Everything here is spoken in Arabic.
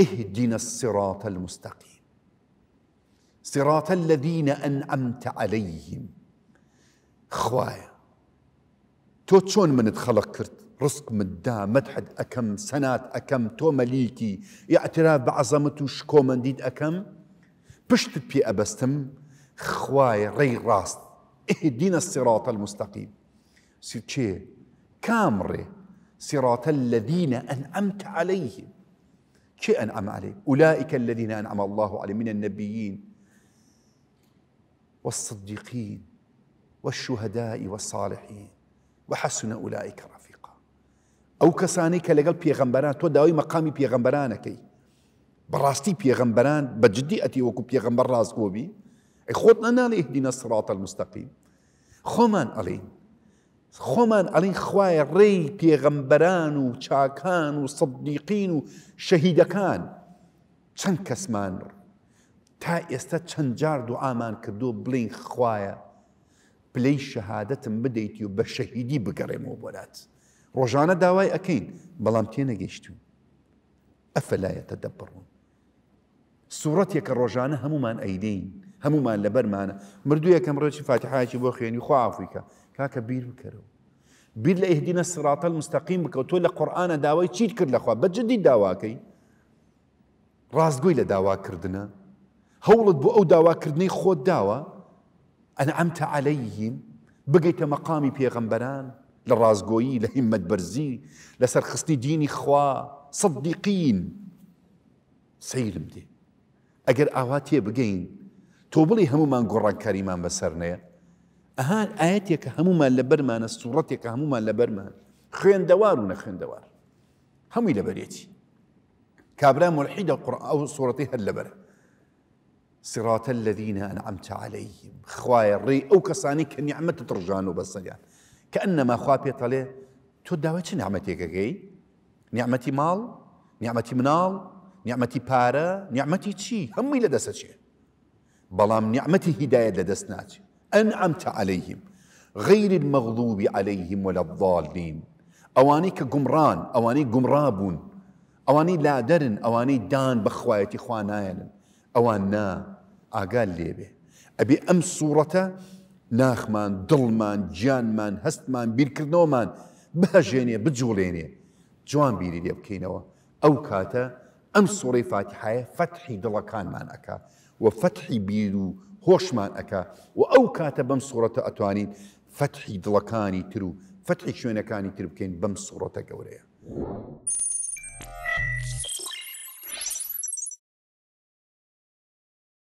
اهدنا الصراط المستقيم. صراط الذين أنعمت عليهم. خوايا تو چۆن منت خەڵق کرد؟ ڕسک متدا مەدحت ئەەکەم سەنات ئەەکەم تۆ مەلیکی یاعترا بە عەزەمت و شکۆمەندیت ئەەکەم پشتت پێ ئەبەستم ڕێی ڕاست اهدنا الصراط المستقيم. کام ڕێ صراط الذين أنعمت عليهم. كي أنعم عليه. أولئك الذين أنعم الله عليهم من النبيين والصديقين والشهداء والصالحين. وحسن أولئك رفيقا. أو كساني كلقل بيغمبران. تو داوي مقامي بيغمبرانكي. براستي بيغمبران. بجدي أتي وكو بيغمبر راز أي خودنا نالي اهدنا الصراط المستقيم. خۆمان ئەڵین خۆمان ئەڵین خوای ڕێی پێغەمبەران و چاکان و سەدیقین و شەهیدەکان. چەند کەسمان تا ئێستا چەند جار دوعامان کردو بڵین خوایە. پلەی شەهادەتم بدەیت و بە شەهیدی بگەڕێمەوە بۆلات. ڕۆژانە داوای ئەەکەین بەڵام تێ نەگەیشتون ئەفەلایەتە دەبڕون سوورەتێکە ڕۆژانە هەمومان ئەیدەین هەمومان لەبەرمانە مردو یەکەم ڕێکی فاتحایکی بۆ خوێنی خوافریکە کاکە بیر بکەرەوە. بیر لە ئهدینە سراتە مستەقیم بکە تۆ لە قورآانە داوای چیت کرد لەخوا بەجددی داواکەی. ڕاستگوۆی لە داواکردنە. هەوڵت بۆ ئەو داواکردنەی خۆت داوە. ئەن ئەمتە عليهیم بگەیتە مەقامی پێغەمبەران. لە ڕازگۆیی لە هیممەت بەرزی. لەسەر خستی دینی خوا. صدیقین. سەیرم دێ. ئەگەر ئاوا تێ بگەین تۆ بڵی هەمومان گۆڕانکاریمان بەسەر نەیە ئەهان ئاەتێکە هەمومان لە بەرمانە سوڕەتێکە هەمومان لە بەرمان خوێندەوار و نەخوێندەوار. هەمووی لەبەرێتی. کابرا ملحیدە قڕ ئەو سوورەتی هەر لەبەرە صراط الذين أنعمت عليهم. خوايا الري أو كساني كنعمة ترجانو بسيان كأنما خوابي طلي تو داوي نعمتك جاي نعمتي مال نعمتي منال نعمتي بارا نعمتي تشي بلام نعمتي هداية لدسناتي أنعمت عليهم. غير المغضوب عليهم ولا الضالين. أواني كقمران أواني قمرابون. أواني لا درن أواني دان بخوايتي خوانايلن. أوان نا أقال ليبه. أبي أم صورة ناخمان دڵمان گیانمان هەستمان بیرکردنەوەمان. بهەژێنێ بجوڵێنێ. جوان بیری لێ بکەینەوە. ئەو کاتە ئەم سوڕی فاتحایە فەتحی دڵەکانمان ئەکا. و فتحی بیر و هۆشمان ئەکا و ئەو کاتە بەم سوورەتە ئەتوانین فتحی دڵەکانی تر و فتحی شوێنەکانی.